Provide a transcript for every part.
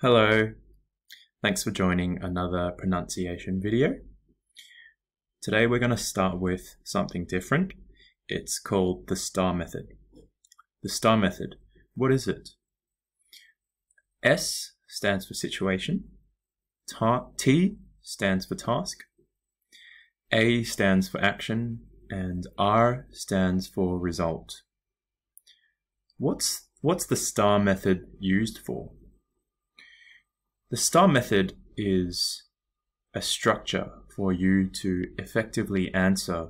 Hello, thanks for joining another pronunciation video. Today we're going to start with something different. It's called the STAR method. The STAR method, what is it? S stands for situation, T stands for task, A stands for action, and R stands for result. What's, what's the STAR method used for? The STAR method is a structure for you to effectively answer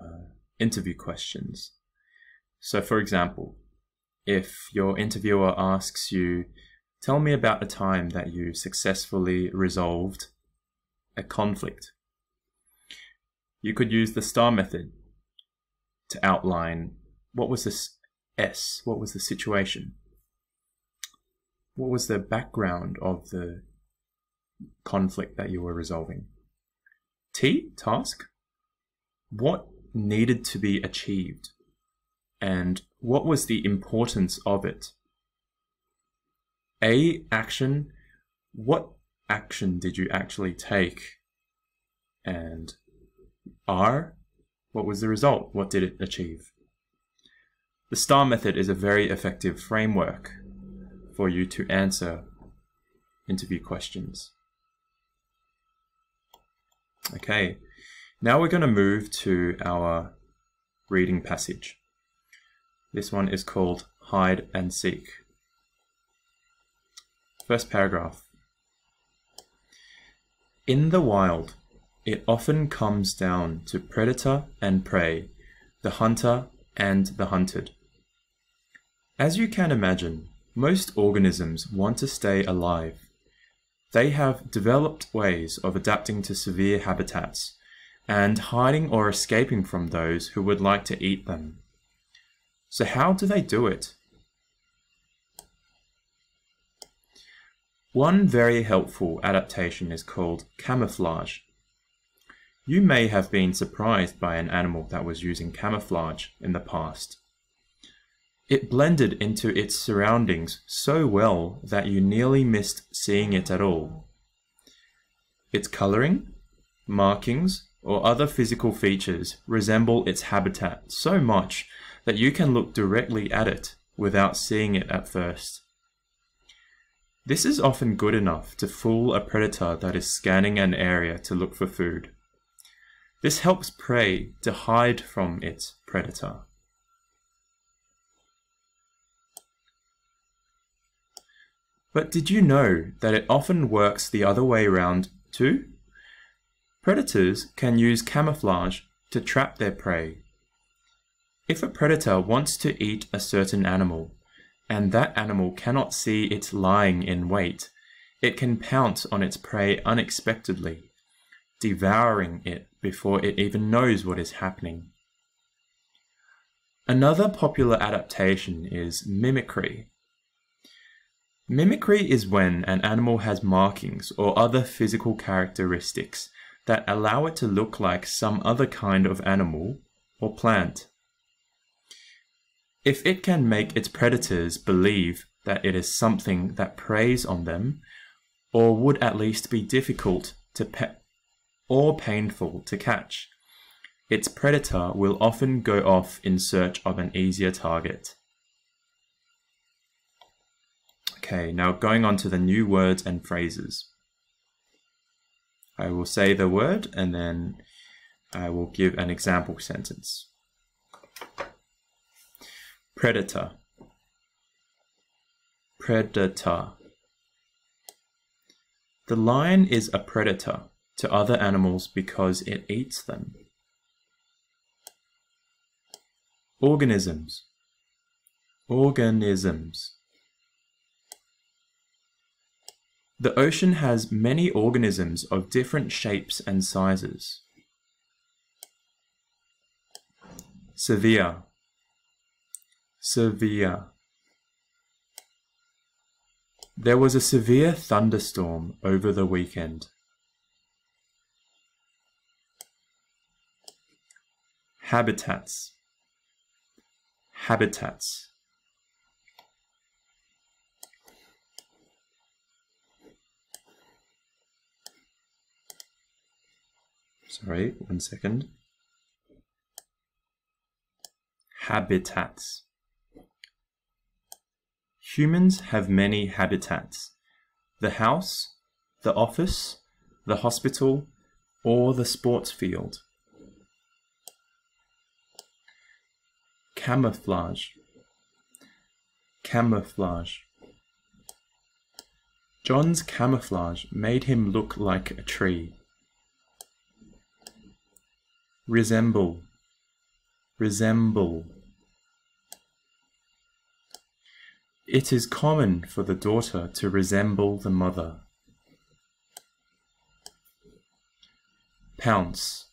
uh, interview questions. So, for example, if your interviewer asks you, Tell me about a time that you successfully resolved a conflict, you could use the STAR method to outline what was this S, what was the situation, what was the background of the conflict that you were resolving? T, task. What needed to be achieved? And what was the importance of it? A, action. What action did you actually take? And R, what was the result? What did it achieve? The STAR method is a very effective framework for you to answer interview questions. Okay, now we're going to move to our reading passage. This one is called Hide and Seek. First paragraph. In the wild, it often comes down to predator and prey, the hunter and the hunted. As you can imagine, most organisms want to stay alive. They have developed ways of adapting to severe habitats and hiding or escaping from those who would like to eat them. So how do they do it? One very helpful adaptation is called camouflage. You may have been surprised by an animal that was using camouflage in the past. It blended into its surroundings so well that you nearly missed seeing it at all. Its coloring, markings, or other physical features resemble its habitat so much that you can look directly at it without seeing it at first. This is often good enough to fool a predator that is scanning an area to look for food. This helps prey to hide from its predator. But did you know that it often works the other way around too? Predators can use camouflage to trap their prey. If a predator wants to eat a certain animal, and that animal cannot see it lying in wait, it can pounce on its prey unexpectedly, devouring it before it even knows what is happening. Another popular adaptation is mimicry, Mimicry is when an animal has markings or other physical characteristics that allow it to look like some other kind of animal or plant. If it can make its predators believe that it is something that preys on them, or would at least be difficult to pet or painful to catch, its predator will often go off in search of an easier target. Okay, now going on to the new words and phrases. I will say the word and then I will give an example sentence. Predator. Predator. The lion is a predator to other animals because it eats them. Organisms. Organisms. The ocean has many organisms of different shapes and sizes. Severe. Severe. There was a severe thunderstorm over the weekend. Habitats. Habitats. Sorry, one second. Habitats. Humans have many habitats. The house, the office, the hospital, or the sports field. Camouflage. Camouflage. John's camouflage made him look like a tree. Resemble. Resemble. It is common for the daughter to resemble the mother. Pounce.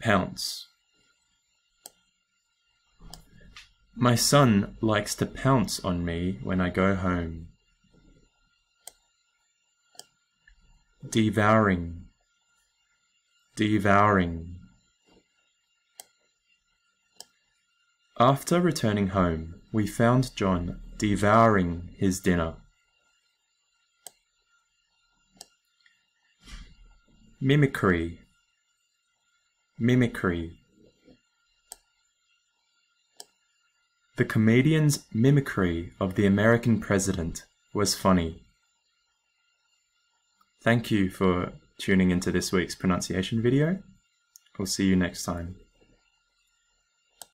Pounce. My son likes to pounce on me when I go home. devouring, devouring. After returning home, we found John devouring his dinner. Mimicry, mimicry. The comedian's mimicry of the American president was funny. Thank you for tuning into this week's pronunciation video. We'll see you next time.